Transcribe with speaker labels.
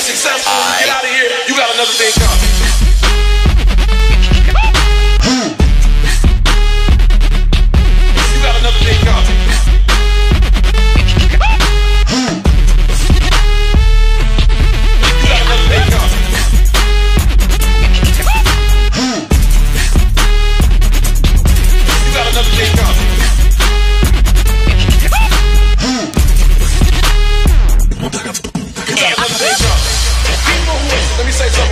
Speaker 1: successful, get out of here, you got another thing coming. Let me say something,